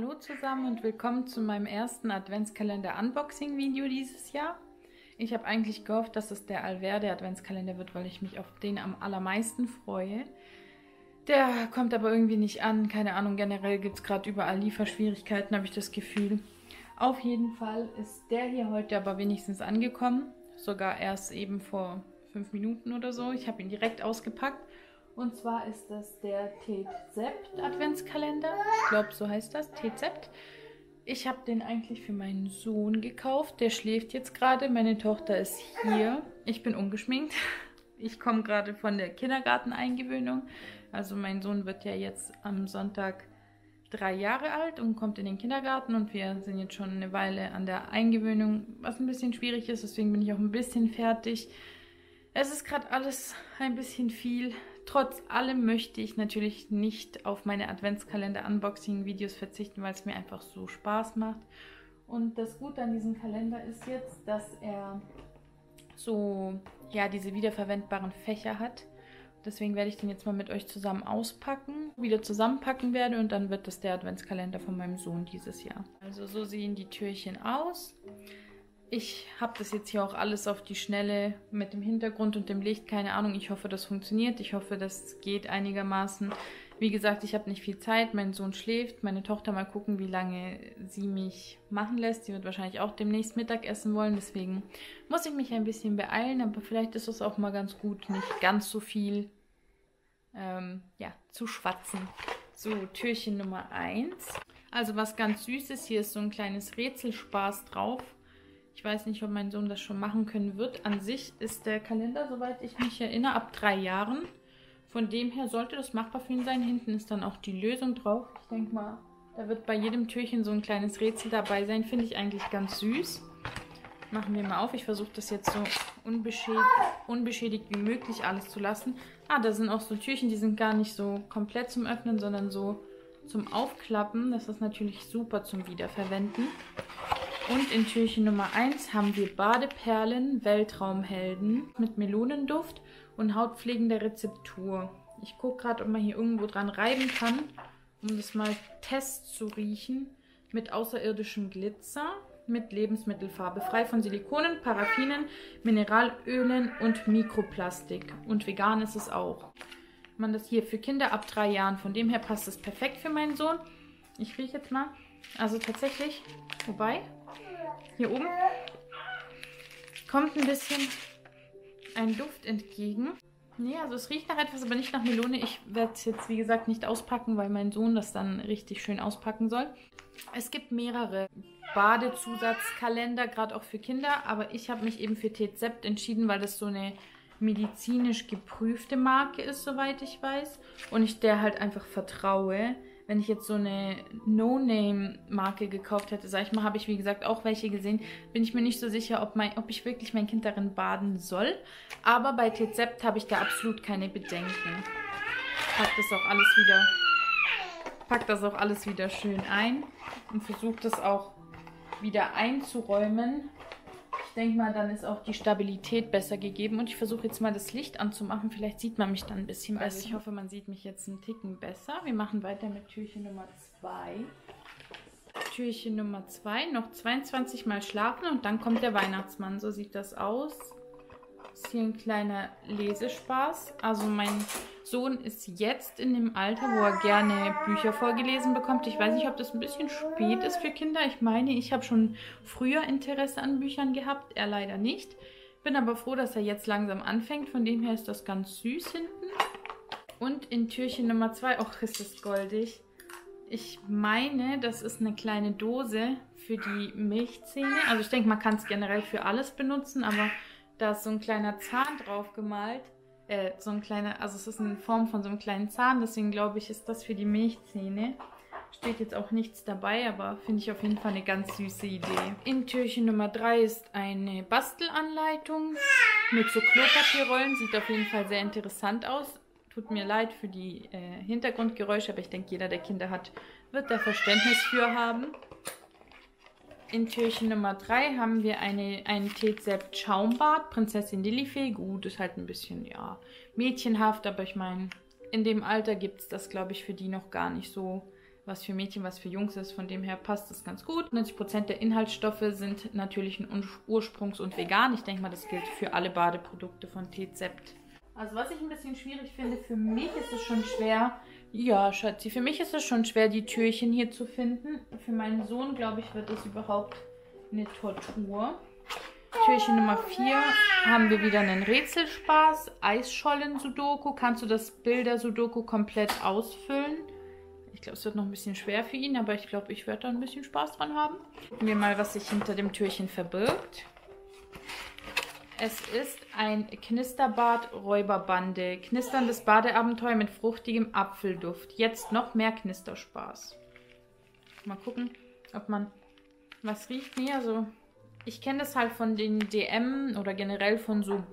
Hallo zusammen und willkommen zu meinem ersten Adventskalender-Unboxing-Video dieses Jahr. Ich habe eigentlich gehofft, dass es der Alverde Adventskalender wird, weil ich mich auf den am allermeisten freue. Der kommt aber irgendwie nicht an. Keine Ahnung, generell gibt es gerade überall Lieferschwierigkeiten, habe ich das Gefühl. Auf jeden Fall ist der hier heute aber wenigstens angekommen. Sogar erst eben vor fünf Minuten oder so. Ich habe ihn direkt ausgepackt und zwar ist das der T-Zept Adventskalender. Ich glaube, so heißt das. T-Zept. Ich habe den eigentlich für meinen Sohn gekauft. Der schläft jetzt gerade. Meine Tochter ist hier. Ich bin ungeschminkt. Ich komme gerade von der Kindergarteneingewöhnung. Also mein Sohn wird ja jetzt am Sonntag drei Jahre alt und kommt in den Kindergarten und wir sind jetzt schon eine Weile an der Eingewöhnung, was ein bisschen schwierig ist. Deswegen bin ich auch ein bisschen fertig. Es ist gerade alles ein bisschen viel. Trotz allem möchte ich natürlich nicht auf meine Adventskalender-Unboxing-Videos verzichten, weil es mir einfach so Spaß macht. Und das Gute an diesem Kalender ist jetzt, dass er so, ja, diese wiederverwendbaren Fächer hat. Deswegen werde ich den jetzt mal mit euch zusammen auspacken, wieder zusammenpacken werde und dann wird das der Adventskalender von meinem Sohn dieses Jahr. Also so sehen die Türchen aus. Ich habe das jetzt hier auch alles auf die Schnelle mit dem Hintergrund und dem Licht. Keine Ahnung, ich hoffe, das funktioniert. Ich hoffe, das geht einigermaßen. Wie gesagt, ich habe nicht viel Zeit. Mein Sohn schläft. Meine Tochter mal gucken, wie lange sie mich machen lässt. Sie wird wahrscheinlich auch demnächst Mittagessen wollen. Deswegen muss ich mich ein bisschen beeilen. Aber vielleicht ist es auch mal ganz gut, nicht ganz so viel ähm, ja, zu schwatzen. So, Türchen Nummer 1. Also was ganz Süßes. Hier ist so ein kleines Rätselspaß drauf. Ich weiß nicht, ob mein Sohn das schon machen können wird. An sich ist der Kalender, soweit ich mich erinnere, ab drei Jahren. Von dem her sollte das machbar für ihn sein. Hinten ist dann auch die Lösung drauf. Ich denke mal, da wird bei jedem Türchen so ein kleines Rätsel dabei sein. Finde ich eigentlich ganz süß. Machen wir mal auf. Ich versuche das jetzt so unbeschädigt, unbeschädigt wie möglich alles zu lassen. Ah, da sind auch so Türchen, die sind gar nicht so komplett zum Öffnen, sondern so zum Aufklappen. Das ist natürlich super zum Wiederverwenden. Und in Türchen Nummer 1 haben wir Badeperlen Weltraumhelden mit Melonenduft und hautpflegender Rezeptur. Ich gucke gerade, ob man hier irgendwo dran reiben kann, um das mal Test zu riechen. Mit außerirdischem Glitzer, mit Lebensmittelfarbe, frei von Silikonen, Paraffinen, Mineralölen und Mikroplastik. Und vegan ist es auch. Man das hier für Kinder ab drei Jahren. Von dem her passt es perfekt für meinen Sohn. Ich rieche jetzt mal. Also tatsächlich, wobei, hier oben kommt ein bisschen ein Duft entgegen. Nee, also es riecht nach etwas, aber nicht nach Melone. Ich werde es jetzt, wie gesagt, nicht auspacken, weil mein Sohn das dann richtig schön auspacken soll. Es gibt mehrere Badezusatzkalender, gerade auch für Kinder, aber ich habe mich eben für Tezept entschieden, weil das so eine medizinisch geprüfte Marke ist, soweit ich weiß. Und ich der halt einfach vertraue wenn ich jetzt so eine No-Name-Marke gekauft hätte, sag ich mal, habe ich wie gesagt auch welche gesehen, bin ich mir nicht so sicher, ob, mein, ob ich wirklich mein Kind darin baden soll. Aber bei Tezept habe ich da absolut keine Bedenken. Pack das auch alles wieder, pack das auch alles wieder schön ein und versuche das auch wieder einzuräumen denke mal, dann ist auch die Stabilität besser gegeben. Und ich versuche jetzt mal das Licht anzumachen. Vielleicht sieht man mich dann ein bisschen besser. Also ich hoffe, man sieht mich jetzt einen Ticken besser. Wir machen weiter mit Türchen Nummer 2. Türchen Nummer 2. Noch 22 Mal schlafen und dann kommt der Weihnachtsmann. So sieht das aus ist hier ein kleiner Lesespaß. Also mein Sohn ist jetzt in dem Alter, wo er gerne Bücher vorgelesen bekommt. Ich weiß nicht, ob das ein bisschen spät ist für Kinder. Ich meine, ich habe schon früher Interesse an Büchern gehabt, er leider nicht. Bin aber froh, dass er jetzt langsam anfängt. Von dem her ist das ganz süß hinten. Und in Türchen Nummer 2, ach, ist das goldig. Ich meine, das ist eine kleine Dose für die Milchzähne. Also ich denke, man kann es generell für alles benutzen, aber da ist so ein kleiner Zahn drauf gemalt. Äh, so ein kleiner, also es ist in Form von so einem kleinen Zahn, deswegen glaube ich, ist das für die Milchzähne. Steht jetzt auch nichts dabei, aber finde ich auf jeden Fall eine ganz süße Idee. In Türchen Nummer 3 ist eine Bastelanleitung mit so Klopapierrollen. Sieht auf jeden Fall sehr interessant aus. Tut mir leid für die äh, Hintergrundgeräusche, aber ich denke, jeder, der Kinder hat, wird da Verständnis für haben. In Türchen Nummer 3 haben wir eine, einen Teezept Schaumbad, Prinzessin Lilifee. Gut, ist halt ein bisschen, ja, mädchenhaft, aber ich meine, in dem Alter gibt es das, glaube ich, für die noch gar nicht so was für Mädchen, was für Jungs ist. Von dem her passt das ganz gut. 90% der Inhaltsstoffe sind natürlichen Ursprungs und vegan. Ich denke mal, das gilt für alle Badeprodukte von Tezept. Also was ich ein bisschen schwierig finde, für mich ist es schon schwer, ja, Schatzi, für mich ist es schon schwer, die Türchen hier zu finden. Für meinen Sohn, glaube ich, wird das überhaupt eine Tortur. Türchen Nummer 4 haben wir wieder einen Rätselspaß. Eisschollen-Sudoku. Kannst du das Bilder-Sudoku komplett ausfüllen? Ich glaube, es wird noch ein bisschen schwer für ihn, aber ich glaube, ich werde da ein bisschen Spaß dran haben. Gucken wir mal, was sich hinter dem Türchen verbirgt. Es ist ein Knisterbad Räuberbande. Knisterndes Badeabenteuer mit fruchtigem Apfelduft. Jetzt noch mehr Knisterspaß. Mal gucken, ob man was riecht. Nee, also ich kenne das halt von den DM oder generell von so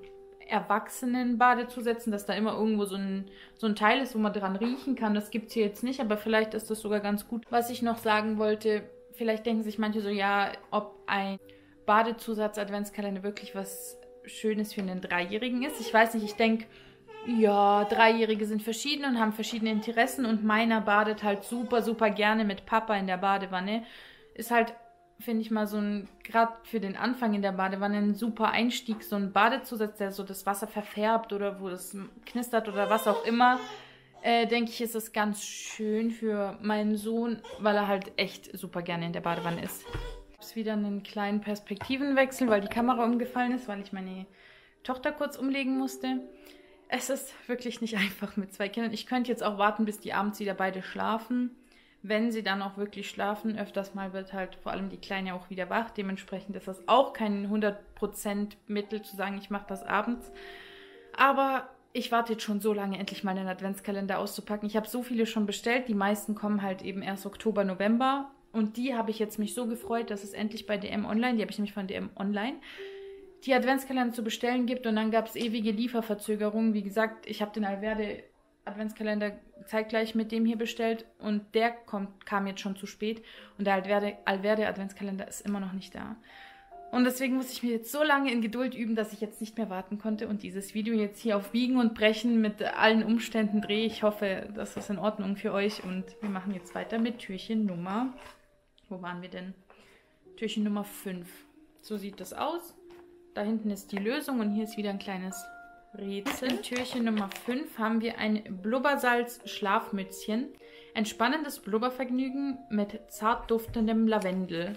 erwachsenen Badezusätzen, dass da immer irgendwo so ein, so ein Teil ist, wo man dran riechen kann. Das gibt es hier jetzt nicht, aber vielleicht ist das sogar ganz gut. Was ich noch sagen wollte, vielleicht denken sich manche so, ja, ob ein Badezusatz-Adventskalender wirklich was Schönes für einen Dreijährigen ist. Ich weiß nicht, ich denke, ja, Dreijährige sind verschieden und haben verschiedene Interessen und meiner badet halt super, super gerne mit Papa in der Badewanne. Ist halt finde ich mal so ein, gerade für den Anfang in der Badewanne, ein super Einstieg, so ein Badezusatz, der so das Wasser verfärbt oder wo es knistert oder was auch immer. Äh, denke ich, ist es ganz schön für meinen Sohn, weil er halt echt super gerne in der Badewanne ist. Habe wieder einen kleinen Perspektivenwechsel, weil die Kamera umgefallen ist, weil ich meine Tochter kurz umlegen musste. Es ist wirklich nicht einfach mit zwei Kindern. Ich könnte jetzt auch warten, bis die abends wieder beide schlafen wenn sie dann auch wirklich schlafen. Öfters mal wird halt vor allem die Kleine auch wieder wach. Dementsprechend ist das auch kein 100% Mittel zu sagen, ich mache das abends. Aber ich warte jetzt schon so lange, endlich mal einen Adventskalender auszupacken. Ich habe so viele schon bestellt. Die meisten kommen halt eben erst Oktober, November. Und die habe ich jetzt mich so gefreut, dass es endlich bei DM Online, die habe ich nämlich von DM Online, die Adventskalender zu bestellen gibt. Und dann gab es ewige Lieferverzögerungen. Wie gesagt, ich habe den Alverde Adventskalender zeitgleich mit dem hier bestellt und der kommt, kam jetzt schon zu spät und der Alverde, Alverde Adventskalender ist immer noch nicht da. Und deswegen muss ich mir jetzt so lange in Geduld üben, dass ich jetzt nicht mehr warten konnte und dieses Video jetzt hier auf Biegen und Brechen mit allen Umständen drehe. Ich hoffe, das ist in Ordnung für euch und wir machen jetzt weiter mit Türchen Nummer, wo waren wir denn? Türchen Nummer 5. So sieht das aus. Da hinten ist die Lösung und hier ist wieder ein kleines Rätsel. Türchen Nummer 5 haben wir ein Blubbersalz-Schlafmützchen. Ein spannendes Blubbervergnügen mit zart duftendem Lavendel.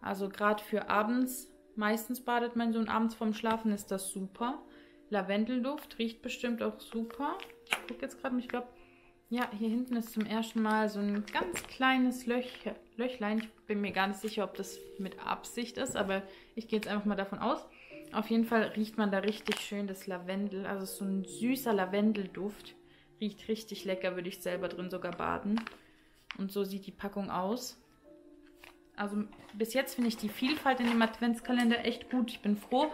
Also gerade für abends, meistens badet mein Sohn abends vorm Schlafen, ist das super. Lavendelduft riecht bestimmt auch super. Ich gucke jetzt gerade, ich glaube, ja, hier hinten ist zum ersten Mal so ein ganz kleines Löch, Löchlein. Ich bin mir gar nicht sicher, ob das mit Absicht ist, aber ich gehe jetzt einfach mal davon aus. Auf jeden Fall riecht man da richtig schön das Lavendel. Also so ein süßer Lavendelduft. Riecht richtig lecker, würde ich selber drin sogar baden. Und so sieht die Packung aus. Also bis jetzt finde ich die Vielfalt in dem Adventskalender echt gut. Ich bin froh,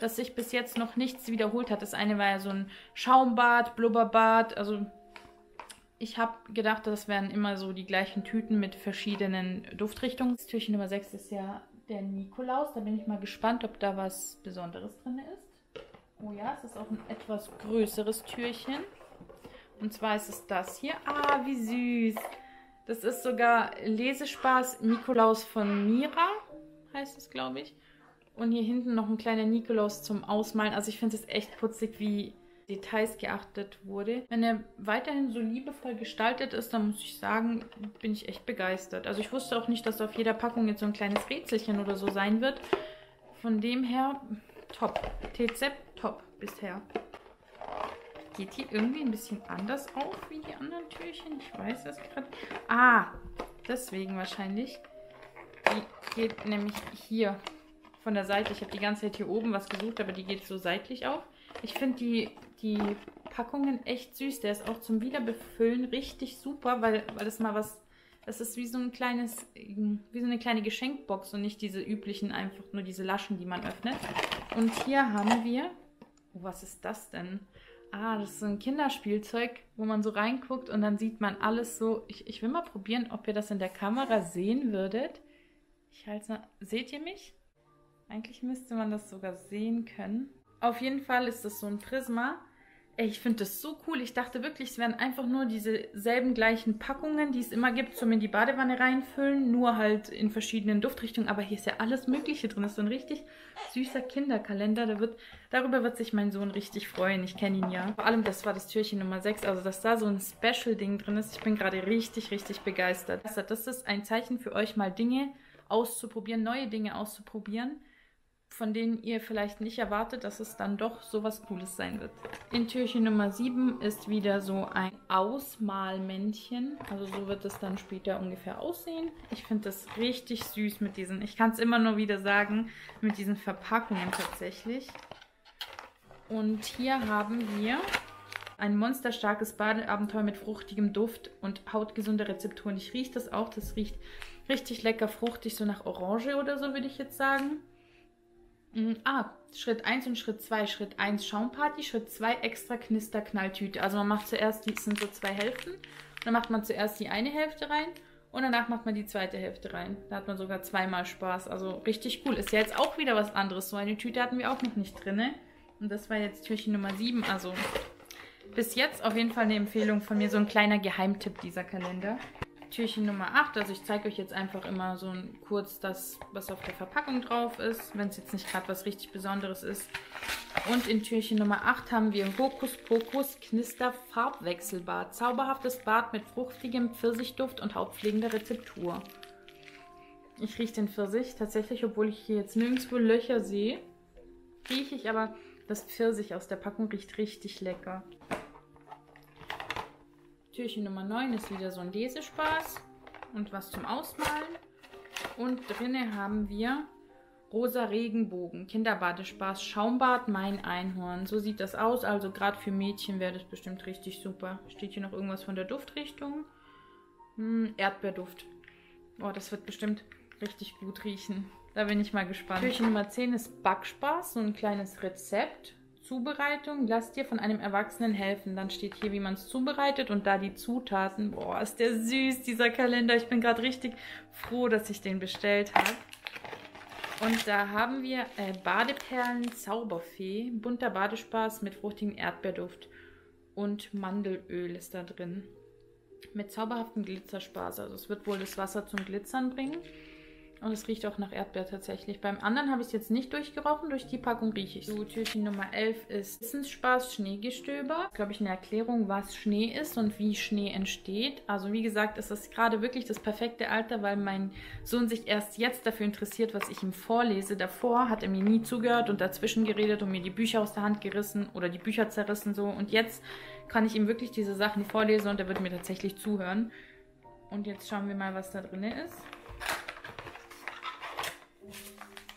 dass sich bis jetzt noch nichts wiederholt hat. Das eine war ja so ein Schaumbad, Blubberbad. Also ich habe gedacht, das wären immer so die gleichen Tüten mit verschiedenen Duftrichtungen. Das Türchen Nummer 6 ist ja der Nikolaus. Da bin ich mal gespannt, ob da was Besonderes drin ist. Oh ja, es ist auch ein etwas größeres Türchen. Und zwar ist es das hier. Ah, wie süß. Das ist sogar Lesespaß Nikolaus von Mira, heißt es, glaube ich. Und hier hinten noch ein kleiner Nikolaus zum Ausmalen. Also ich finde es echt putzig, wie Details geachtet wurde. Wenn er weiterhin so liebevoll gestaltet ist, dann muss ich sagen, bin ich echt begeistert. Also ich wusste auch nicht, dass auf jeder Packung jetzt so ein kleines Rätselchen oder so sein wird. Von dem her, top. TZ, top bisher. Geht die irgendwie ein bisschen anders auf wie die anderen Türchen? Ich weiß das gerade. Ah, deswegen wahrscheinlich. Die geht nämlich hier von der Seite. Ich habe die ganze Zeit hier oben was gesucht, aber die geht so seitlich auf. Ich finde die, die Packungen echt süß. Der ist auch zum Wiederbefüllen richtig super, weil, weil das mal was... Das ist wie so ein kleines, wie so eine kleine Geschenkbox und nicht diese üblichen, einfach nur diese Laschen, die man öffnet. Und hier haben wir... Oh, was ist das denn? Ah, das ist so ein Kinderspielzeug, wo man so reinguckt und dann sieht man alles so. Ich, ich will mal probieren, ob ihr das in der Kamera sehen würdet. Ich halte Seht ihr mich? Eigentlich müsste man das sogar sehen können. Auf jeden Fall ist das so ein Prisma. Ich finde das so cool. Ich dachte wirklich, es wären einfach nur dieselben gleichen Packungen, die es immer gibt, zum in die Badewanne reinfüllen, nur halt in verschiedenen Duftrichtungen. Aber hier ist ja alles Mögliche drin. Das ist so ein richtig süßer Kinderkalender. Da wird, darüber wird sich mein Sohn richtig freuen. Ich kenne ihn ja. Vor allem, das war das Türchen Nummer 6. Also, dass da so ein Special-Ding drin ist. Ich bin gerade richtig, richtig begeistert. Das ist ein Zeichen für euch, mal Dinge auszuprobieren, neue Dinge auszuprobieren von denen ihr vielleicht nicht erwartet, dass es dann doch so was Cooles sein wird. In Türchen Nummer 7 ist wieder so ein Ausmalmännchen. Also so wird es dann später ungefähr aussehen. Ich finde das richtig süß mit diesen, ich kann es immer nur wieder sagen, mit diesen Verpackungen tatsächlich. Und hier haben wir ein monsterstarkes Badeabenteuer mit fruchtigem Duft und hautgesunde Rezepturen. Ich rieche das auch, das riecht richtig lecker fruchtig, so nach Orange oder so würde ich jetzt sagen. Mhm. Ah, Schritt 1 und Schritt 2. Schritt 1 Schaumparty, Schritt 2 extra Knisterknalltüte. Also man macht zuerst, die sind so zwei Hälften. Dann macht man zuerst die eine Hälfte rein und danach macht man die zweite Hälfte rein. Da hat man sogar zweimal Spaß. Also richtig cool. Ist ja jetzt auch wieder was anderes. So eine Tüte hatten wir auch noch nicht drin. Und das war jetzt Türchen Nummer 7. Also bis jetzt auf jeden Fall eine Empfehlung von mir. So ein kleiner Geheimtipp dieser Kalender. Türchen Nummer 8. Also ich zeige euch jetzt einfach immer so ein, kurz das, was auf der Verpackung drauf ist, wenn es jetzt nicht gerade was richtig Besonderes ist. Und in Türchen Nummer 8 haben wir Hokus Pokus Knister Farbwechselbad. Zauberhaftes Bad mit fruchtigem Pfirsichduft und hautpflegender Rezeptur. Ich rieche den Pfirsich tatsächlich, obwohl ich hier jetzt nirgendwo Löcher sehe. Rieche ich aber das Pfirsich aus der Packung riecht richtig lecker. Türchen Nummer 9 ist wieder so ein Lesespaß und was zum Ausmalen. Und drinnen haben wir rosa Regenbogen, Kinderbadespaß, Schaumbad, mein Einhorn. So sieht das aus. Also gerade für Mädchen wäre das bestimmt richtig super. Steht hier noch irgendwas von der Duftrichtung? Hm, Erdbeerduft. Oh, das wird bestimmt richtig gut riechen. Da bin ich mal gespannt. Türchen Nummer 10 ist Backspaß, so ein kleines Rezept. Zubereitung, lass dir von einem Erwachsenen helfen. Dann steht hier, wie man es zubereitet und da die Zutaten. Boah, ist der süß, dieser Kalender. Ich bin gerade richtig froh, dass ich den bestellt habe. Und da haben wir äh, Badeperlen Zauberfee, bunter Badespaß mit fruchtigem Erdbeerduft und Mandelöl ist da drin. Mit zauberhaftem Glitzerspaß. Also es wird wohl das Wasser zum Glitzern bringen. Und es riecht auch nach Erdbeer tatsächlich. Beim anderen habe ich es jetzt nicht durchgerochen, durch die Packung rieche ich es. So, Türchen Nummer 11 ist Wissensspaß Schneegestöber. Glaube ich eine Erklärung, was Schnee ist und wie Schnee entsteht. Also wie gesagt, es ist gerade wirklich das perfekte Alter, weil mein Sohn sich erst jetzt dafür interessiert, was ich ihm vorlese. Davor hat er mir nie zugehört und dazwischen geredet und mir die Bücher aus der Hand gerissen oder die Bücher zerrissen so. Und jetzt kann ich ihm wirklich diese Sachen vorlesen und er wird mir tatsächlich zuhören. Und jetzt schauen wir mal, was da drin ist.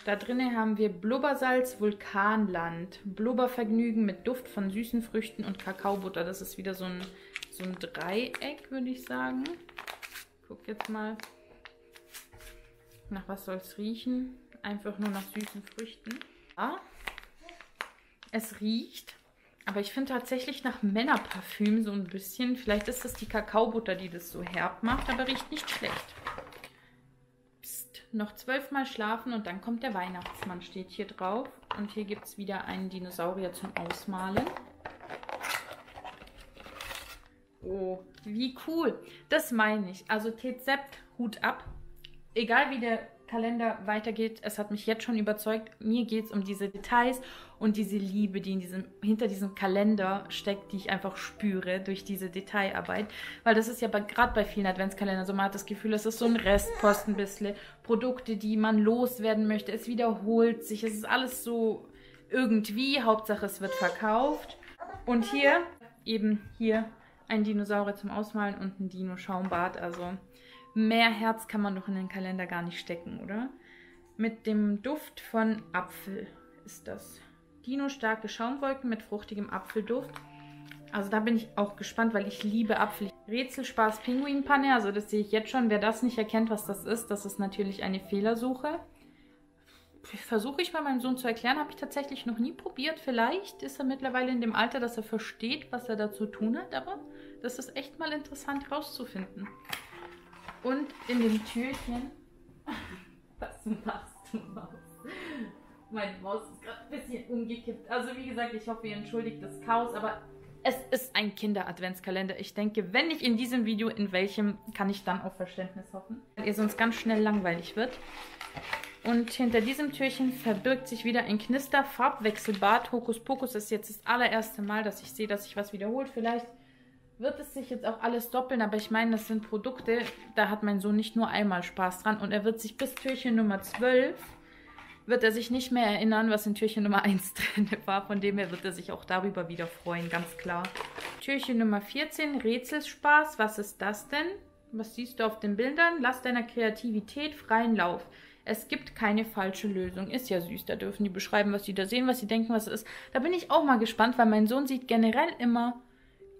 Da drinnen haben wir Blubbersalz Vulkanland. Blubbervergnügen mit Duft von süßen Früchten und Kakaobutter. Das ist wieder so ein, so ein Dreieck, würde ich sagen. Guck jetzt mal. Nach was soll es riechen? Einfach nur nach süßen Früchten. Ja. Es riecht, aber ich finde tatsächlich nach Männerparfüm so ein bisschen. Vielleicht ist das die Kakaobutter, die das so herb macht, aber riecht nicht schlecht noch zwölfmal schlafen und dann kommt der Weihnachtsmann, steht hier drauf. Und hier gibt es wieder einen Dinosaurier zum Ausmalen. Oh, wie cool. Das meine ich. Also Tezept, Hut ab. Egal wie der Kalender weitergeht, es hat mich jetzt schon überzeugt. Mir geht es um diese Details und diese Liebe, die in diesem, hinter diesem Kalender steckt, die ich einfach spüre durch diese Detailarbeit. Weil das ist ja gerade bei vielen Adventskalendern so, man hat das Gefühl, es ist so ein Restposten ein bisschen. Produkte, die man loswerden möchte, es wiederholt sich, es ist alles so irgendwie, Hauptsache es wird verkauft. Und hier, eben hier, ein Dinosaurier zum Ausmalen und ein Dino-Schaumbad, also Mehr Herz kann man doch in den Kalender gar nicht stecken, oder? Mit dem Duft von Apfel ist das. Dino-starke Schaumwolken mit fruchtigem Apfelduft. Also da bin ich auch gespannt, weil ich liebe Apfel. Rätselspaß Pinguinpanne, also das sehe ich jetzt schon. Wer das nicht erkennt, was das ist, das ist natürlich eine Fehlersuche. Versuche ich mal meinem Sohn zu erklären, habe ich tatsächlich noch nie probiert. Vielleicht ist er mittlerweile in dem Alter, dass er versteht, was er da zu tun hat, aber das ist echt mal interessant rauszufinden. Und in dem Türchen. Was machst du, Maus? Meine Maus ist gerade ein bisschen umgekippt. Also wie gesagt, ich hoffe, ihr entschuldigt das Chaos, aber Es ist ein Kinder-Adventskalender. Ich denke, wenn nicht in diesem Video, in welchem, kann ich dann auf Verständnis hoffen. Weil ihr sonst ganz schnell langweilig wird. Und hinter diesem Türchen verbirgt sich wieder ein Knister-Farbwechselbad. Hokus Pokus ist jetzt das allererste Mal, dass ich sehe, dass sich was wiederholt. Vielleicht wird es sich jetzt auch alles doppeln, aber ich meine, das sind Produkte, da hat mein Sohn nicht nur einmal Spaß dran. Und er wird sich bis Türchen Nummer 12 wird er sich nicht mehr erinnern, was in Türchen Nummer 1 drin war. Von dem her wird er sich auch darüber wieder freuen, ganz klar. Türchen Nummer 14, Rätselspaß. Was ist das denn? Was siehst du auf den Bildern? Lass deiner Kreativität freien Lauf. Es gibt keine falsche Lösung. Ist ja süß. Da dürfen die beschreiben, was sie da sehen, was sie denken, was es ist. Da bin ich auch mal gespannt, weil mein Sohn sieht generell immer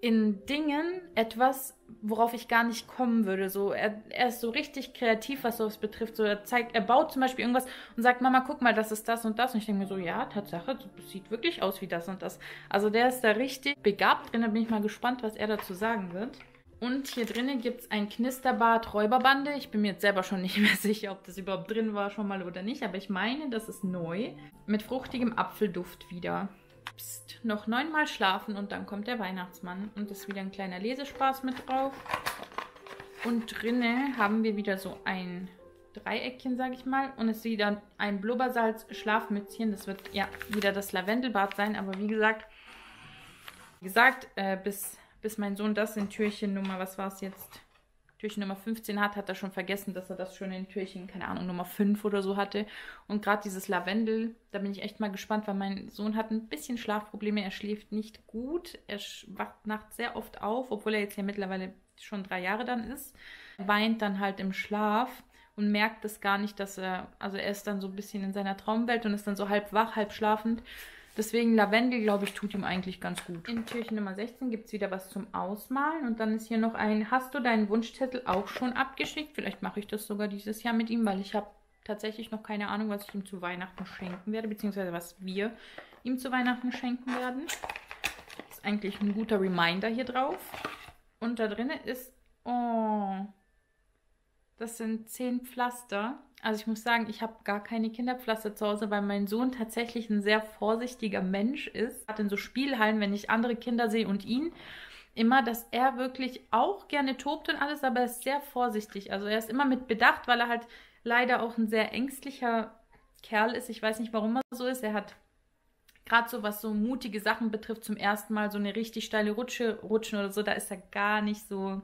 in Dingen etwas, worauf ich gar nicht kommen würde. So, er, er ist so richtig kreativ, was sowas betrifft. So, er zeigt, er baut zum Beispiel irgendwas und sagt, Mama, guck mal, das ist das und das. Und ich denke mir so, ja, Tatsache, das sieht wirklich aus wie das und das. Also der ist da richtig begabt drin. Da bin ich mal gespannt, was er dazu sagen wird. Und hier drinnen gibt es ein Knisterbad Räuberbande. Ich bin mir jetzt selber schon nicht mehr sicher, ob das überhaupt drin war schon mal oder nicht. Aber ich meine, das ist neu. Mit fruchtigem Apfelduft wieder. Psst, noch neunmal schlafen und dann kommt der Weihnachtsmann. Und ist wieder ein kleiner Lesespaß mit drauf. Und drinnen haben wir wieder so ein Dreieckchen, sage ich mal. Und es ist wieder ein Blubbersalz-Schlafmützchen. Das wird ja wieder das Lavendelbad sein. Aber wie gesagt, wie gesagt, äh, bis bis mein Sohn das in Türchen Nummer, was war es jetzt? Türchen Nummer 15 hat, hat er schon vergessen, dass er das schon in Türchen, keine Ahnung, Nummer 5 oder so hatte. Und gerade dieses Lavendel, da bin ich echt mal gespannt, weil mein Sohn hat ein bisschen Schlafprobleme. Er schläft nicht gut. Er wacht nachts sehr oft auf, obwohl er jetzt ja mittlerweile schon drei Jahre dann ist. Weint dann halt im Schlaf und merkt es gar nicht, dass er, also er ist dann so ein bisschen in seiner Traumwelt und ist dann so halb wach, halb schlafend. Deswegen Lavendel, glaube ich, tut ihm eigentlich ganz gut. In Türchen Nummer 16 gibt es wieder was zum Ausmalen. Und dann ist hier noch ein, hast du deinen Wunschzettel auch schon abgeschickt? Vielleicht mache ich das sogar dieses Jahr mit ihm, weil ich habe tatsächlich noch keine Ahnung, was ich ihm zu Weihnachten schenken werde, beziehungsweise was wir ihm zu Weihnachten schenken werden. Ist eigentlich ein guter Reminder hier drauf. Und da drin ist, oh, das sind 10 Pflaster. Also ich muss sagen, ich habe gar keine Kinderpflaster zu Hause, weil mein Sohn tatsächlich ein sehr vorsichtiger Mensch ist. Hat in so Spielhallen, wenn ich andere Kinder sehe und ihn, immer, dass er wirklich auch gerne tobt und alles, aber er ist sehr vorsichtig. Also er ist immer mit Bedacht, weil er halt leider auch ein sehr ängstlicher Kerl ist. Ich weiß nicht, warum er so ist. Er hat gerade so, was so mutige Sachen betrifft, zum ersten Mal so eine richtig steile Rutsche rutschen oder so, da ist er gar nicht so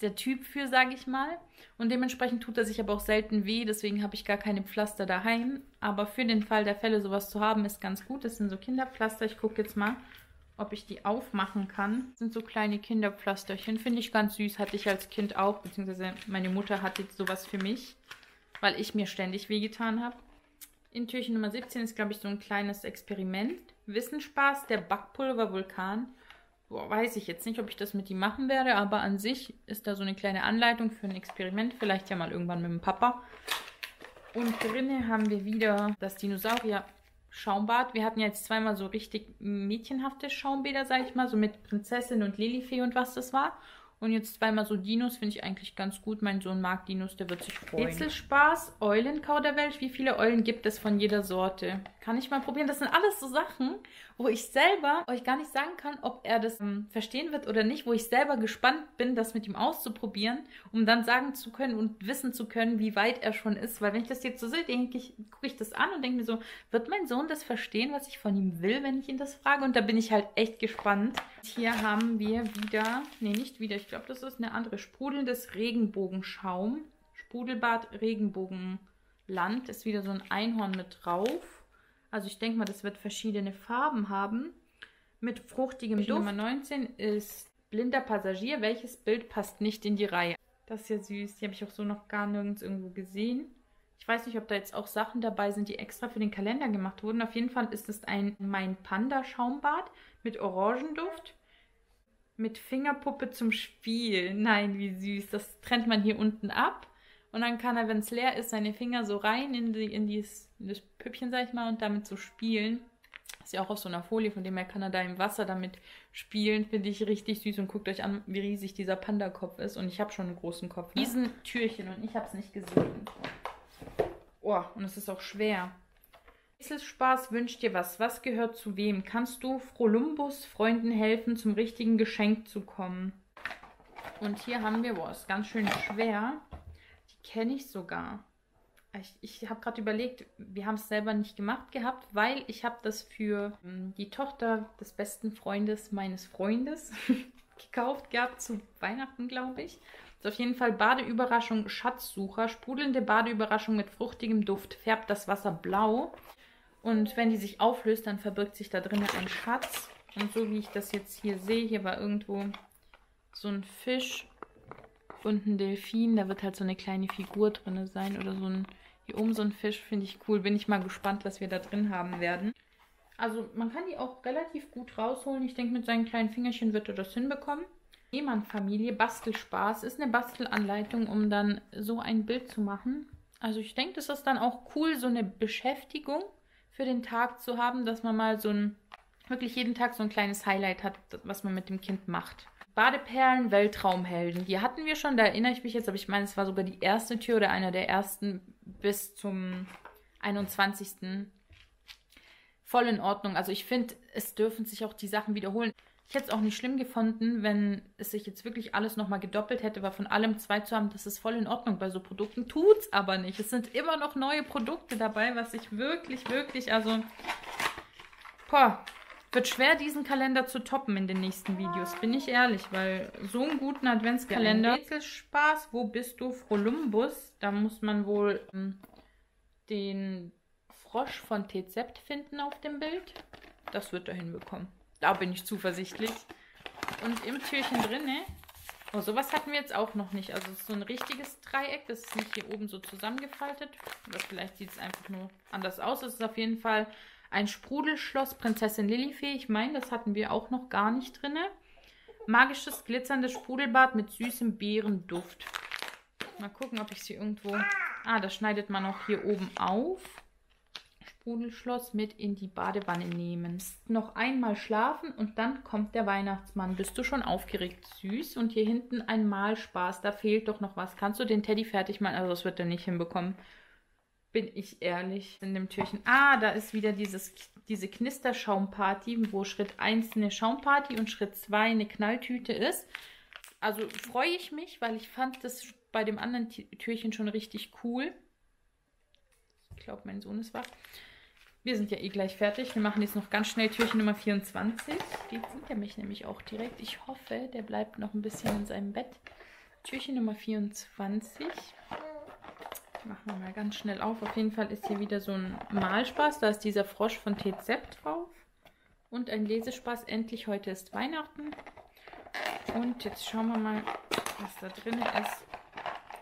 der Typ für, sage ich mal. Und dementsprechend tut er sich aber auch selten weh, deswegen habe ich gar keine Pflaster daheim. Aber für den Fall der Fälle sowas zu haben, ist ganz gut. Das sind so Kinderpflaster. Ich gucke jetzt mal, ob ich die aufmachen kann. Das sind so kleine Kinderpflasterchen. Finde ich ganz süß. Hatte ich als Kind auch, beziehungsweise meine Mutter hatte sowas für mich, weil ich mir ständig wehgetan habe. In Türchen Nummer 17 ist, glaube ich, so ein kleines Experiment. Wissensspaß, der Backpulver-Vulkan. Weiß ich jetzt nicht, ob ich das mit ihm machen werde, aber an sich ist da so eine kleine Anleitung für ein Experiment. Vielleicht ja mal irgendwann mit dem Papa. Und drinnen haben wir wieder das Dinosaurier Schaumbad. Wir hatten jetzt zweimal so richtig mädchenhafte Schaumbäder, sag ich mal, so mit Prinzessin und Lilifee und was das war. Und jetzt zweimal so Dinos finde ich eigentlich ganz gut. Mein Sohn mag Dinos, der wird sich freuen. Rätselspaß, Eulenkauderwelsch. Wie viele Eulen gibt es von jeder Sorte? Kann ich mal probieren. Das sind alles so Sachen, wo ich selber euch gar nicht sagen kann, ob er das ähm, verstehen wird oder nicht. Wo ich selber gespannt bin, das mit ihm auszuprobieren, um dann sagen zu können und wissen zu können, wie weit er schon ist. Weil wenn ich das jetzt so sehe, denke ich, gucke ich das an und denke mir so, wird mein Sohn das verstehen, was ich von ihm will, wenn ich ihn das frage? Und da bin ich halt echt gespannt. Hier haben wir wieder, nee, nicht wieder, ich glaube, das ist eine andere, sprudelndes Regenbogenschaum. Sprudelbad Regenbogenland ist wieder so ein Einhorn mit drauf. Also ich denke mal, das wird verschiedene Farben haben. Mit fruchtigem Duft. Nummer 19 ist Blinder Passagier. Welches Bild passt nicht in die Reihe? Das ist ja süß. Die habe ich auch so noch gar nirgends irgendwo gesehen. Ich weiß nicht, ob da jetzt auch Sachen dabei sind, die extra für den Kalender gemacht wurden. Auf jeden Fall ist es ein Mein Panda Schaumbad mit Orangenduft mit Fingerpuppe zum Spiel. Nein, wie süß. Das trennt man hier unten ab. Und dann kann er, wenn es leer ist, seine Finger so rein in, die, in, dieses, in das Püppchen, sag ich mal, und damit so spielen. Ist ja auch auf so einer Folie, von dem her kann er da im Wasser damit spielen. Finde ich richtig süß. Und guckt euch an, wie riesig dieser Panda-Kopf ist. Und ich habe schon einen großen Kopf. Ne? Diesen Türchen und ich habe es nicht gesehen. Oh, und es ist auch schwer. Spaß wünscht dir was. Was gehört zu wem? Kannst du Frolumbus Freunden helfen, zum richtigen Geschenk zu kommen? Und hier haben wir, boah, ist ganz schön schwer. Die kenne ich sogar. Ich, ich habe gerade überlegt, wir haben es selber nicht gemacht gehabt, weil ich habe das für ähm, die Tochter des besten Freundes meines Freundes gekauft gehabt, zu Weihnachten, glaube ich. Das ist auf jeden Fall Badeüberraschung Schatzsucher. Sprudelnde Badeüberraschung mit fruchtigem Duft. Färbt das Wasser blau. Und wenn die sich auflöst, dann verbirgt sich da drinnen ein Schatz. Und so wie ich das jetzt hier sehe, hier war irgendwo so ein Fisch und ein Delfin. Da wird halt so eine kleine Figur drin sein oder so ein, hier oben so ein Fisch. Finde ich cool. Bin ich mal gespannt, was wir da drin haben werden. Also man kann die auch relativ gut rausholen. Ich denke, mit seinen kleinen Fingerchen wird er das hinbekommen. Lehmann-Familie, Bastelspaß, ist eine Bastelanleitung, um dann so ein Bild zu machen. Also ich denke, das ist dann auch cool, so eine Beschäftigung für den Tag zu haben, dass man mal so ein, wirklich jeden Tag so ein kleines Highlight hat, was man mit dem Kind macht. Badeperlen, Weltraumhelden. Die hatten wir schon, da erinnere ich mich jetzt, aber ich meine, es war sogar die erste Tür oder einer der ersten bis zum 21. Voll in Ordnung. Also ich finde, es dürfen sich auch die Sachen wiederholen. Ich hätte es auch nicht schlimm gefunden, wenn es sich jetzt wirklich alles nochmal gedoppelt hätte, aber von allem zwei zu haben, das ist voll in Ordnung bei so Produkten. Tut's aber nicht. Es sind immer noch neue Produkte dabei, was ich wirklich, wirklich, also, boah, wird schwer, diesen Kalender zu toppen in den nächsten Videos, bin ich ehrlich, weil so einen guten Adventskalender. Rätselspaß, wo bist du, Frolumbus? Da muss man wohl ähm, den Frosch von Tezept finden auf dem Bild. Das wird er hinbekommen. Da bin ich zuversichtlich. Und im Türchen drin, ne? Oh, sowas hatten wir jetzt auch noch nicht. Also es ist so ein richtiges Dreieck. Das ist nicht hier oben so zusammengefaltet. Oder vielleicht sieht es einfach nur anders aus. Es ist auf jeden Fall ein Sprudelschloss Prinzessin Lilifee. Ich meine, das hatten wir auch noch gar nicht drin. Magisches, glitzerndes Sprudelbad mit süßem Beerenduft. Mal gucken, ob ich sie irgendwo... Ah, das schneidet man auch hier oben auf. Sprudelschloss mit in die Badewanne nehmen. Noch einmal schlafen und dann kommt der Weihnachtsmann. Bist du schon aufgeregt? Süß. Und hier hinten ein Malspaß. Da fehlt doch noch was. Kannst du den Teddy fertig machen? Also das wird er nicht hinbekommen bin ich ehrlich, in dem Türchen. Ah, da ist wieder dieses, diese Knisterschaumparty, wo Schritt 1 eine Schaumparty und Schritt 2 eine Knalltüte ist. Also freue ich mich, weil ich fand das bei dem anderen Türchen schon richtig cool. Ich glaube, mein Sohn ist wach. Wir sind ja eh gleich fertig. Wir machen jetzt noch ganz schnell Türchen Nummer 24. Die sieht er mich nämlich auch direkt. Ich hoffe, der bleibt noch ein bisschen in seinem Bett. Türchen Nummer 24. Machen wir mal ganz schnell auf. Auf jeden Fall ist hier wieder so ein Malspaß. Da ist dieser Frosch von Tezept drauf. Und ein Lesespaß. Endlich heute ist Weihnachten. Und jetzt schauen wir mal, was da drin ist.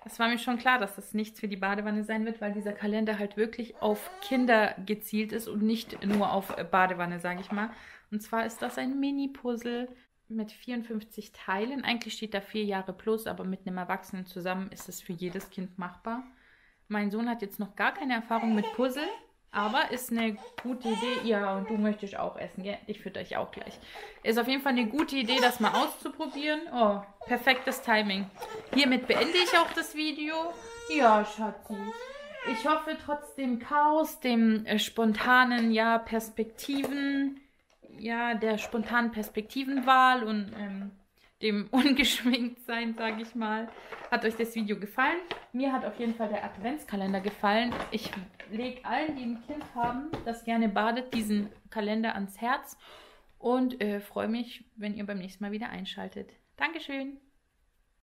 Es war mir schon klar, dass das nichts für die Badewanne sein wird, weil dieser Kalender halt wirklich auf Kinder gezielt ist und nicht nur auf Badewanne, sage ich mal. Und zwar ist das ein Mini-Puzzle mit 54 Teilen. Eigentlich steht da vier Jahre plus, aber mit einem Erwachsenen zusammen ist es für jedes Kind machbar. Mein Sohn hat jetzt noch gar keine Erfahrung mit Puzzle, aber ist eine gute Idee. Ja, und du möchtest auch essen, gell? Ich fütter dich auch gleich. Ist auf jeden Fall eine gute Idee, das mal auszuprobieren. Oh, perfektes Timing. Hiermit beende ich auch das Video. Ja, Schatzi. Ich hoffe trotz dem Chaos, dem äh, spontanen, ja, Perspektiven, ja, der spontanen Perspektivenwahl und ähm, dem ungeschminkt sein, sage ich mal. Hat euch das Video gefallen? Mir hat auf jeden Fall der Adventskalender gefallen. Ich lege allen, die ein Kind haben, das gerne badet, diesen Kalender ans Herz und äh, freue mich, wenn ihr beim nächsten Mal wieder einschaltet. Dankeschön!